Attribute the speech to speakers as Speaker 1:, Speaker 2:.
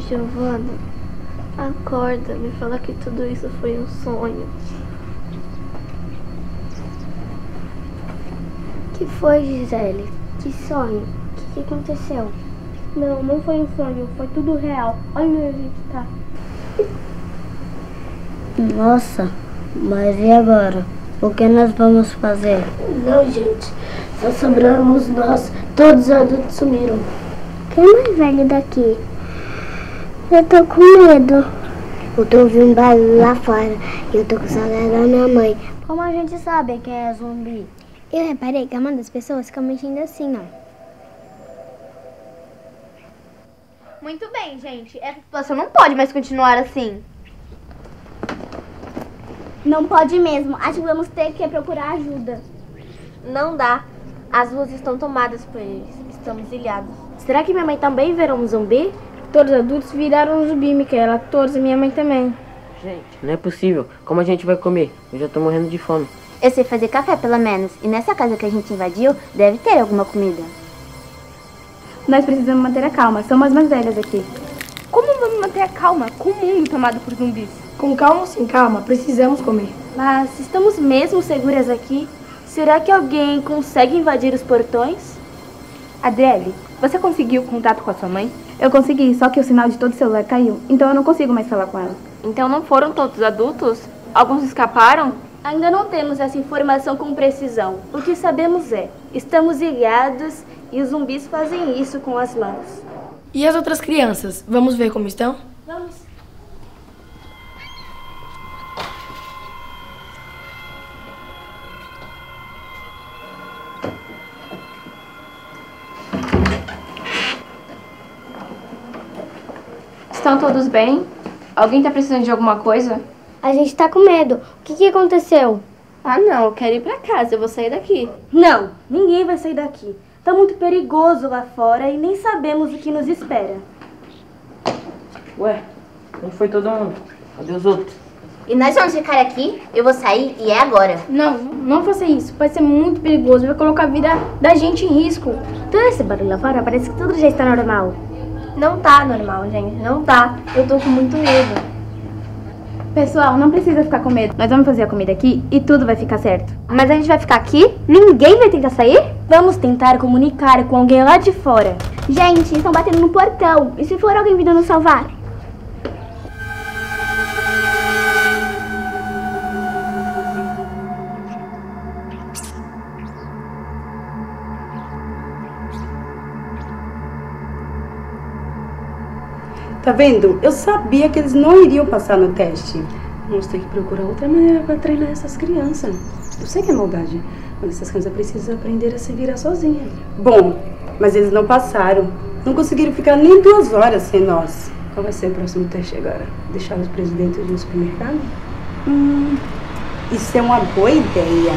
Speaker 1: Giovana, acorda, me fala que tudo isso foi um sonho.
Speaker 2: que foi, Gisele? Que sonho? O que, que aconteceu?
Speaker 3: Não, não foi um sonho, foi tudo real. Olha onde a gente tá.
Speaker 2: Nossa, mas e agora? O que nós vamos fazer?
Speaker 4: Não, gente. Só sobramos nós. Todos os adultos sumiram.
Speaker 2: Quem é mais velho daqui? Eu tô com medo. Eu tô ouvindo barulho lá fora. Eu tô com saudade da minha mãe. Como a gente sabe quem é zumbi? Eu reparei que a mãe das pessoas fica mexendo assim, ó.
Speaker 5: Muito bem, gente. Essa situação não pode mais continuar assim.
Speaker 3: Não pode mesmo. Acho que vamos ter que procurar ajuda.
Speaker 5: Não dá. As ruas estão tomadas por eles. Estamos ilhados.
Speaker 3: Será que minha mãe também virou um zumbi? Todos os adultos viraram um zumbi, Micaela. Todos e minha mãe também.
Speaker 6: Gente, não é possível. Como a gente vai comer? Eu já tô morrendo de fome.
Speaker 7: Eu sei fazer café, pelo menos. E nessa casa que a gente invadiu, deve ter alguma comida.
Speaker 3: Nós precisamos manter a calma. Somos as mais velhas aqui.
Speaker 5: Como vamos manter a calma com o mundo tomado por zumbis?
Speaker 4: Com calma ou sem calma, precisamos comer.
Speaker 3: Mas estamos mesmo seguras aqui? Será que alguém consegue invadir os portões?
Speaker 5: Adele, você conseguiu contato com a sua mãe?
Speaker 3: Eu consegui, só que o sinal de todo o celular caiu. Então eu não consigo mais falar com ela.
Speaker 5: Então não foram todos adultos? Alguns escaparam?
Speaker 3: Ainda não temos essa informação com precisão. O que sabemos é, estamos ilhados e os zumbis fazem isso com as mãos.
Speaker 4: E as outras crianças? Vamos ver como estão?
Speaker 3: Vamos.
Speaker 5: Estão todos bem? Alguém tá precisando de alguma coisa?
Speaker 2: A gente tá com medo. O que, que aconteceu?
Speaker 5: Ah, não. Eu quero ir pra casa. Eu vou sair daqui.
Speaker 3: Não, ninguém vai sair daqui. Tá muito perigoso lá fora e nem sabemos o que nos espera.
Speaker 6: Ué, onde foi todo mundo? Cadê os outros?
Speaker 7: E nós vamos ficar aqui, eu vou sair e é agora.
Speaker 3: Não, não faça isso. Vai ser muito perigoso. Vai colocar a vida da gente em risco. Todo esse barulho lá fora parece que tudo já está normal.
Speaker 5: Não tá normal, gente. Não tá. Eu tô com muito medo.
Speaker 3: Pessoal, não precisa ficar com medo. Nós vamos fazer a comida aqui e tudo vai ficar certo.
Speaker 5: Mas a gente vai ficar aqui? Ninguém vai tentar sair?
Speaker 3: Vamos tentar comunicar com alguém lá de fora.
Speaker 2: Gente, estão batendo no portão. E se for alguém vindo nos salvar?
Speaker 8: Tá vendo? Eu sabia que eles não iriam passar no teste. Vamos ter que procurar outra maneira para treinar essas crianças. Eu sei que é maldade, mas essas crianças precisam aprender a se virar sozinhas. Bom, mas eles não passaram. Não conseguiram ficar nem duas horas sem nós. Qual vai ser o próximo teste agora? Deixá-los presidentes de um supermercado? Hum, isso é uma boa ideia.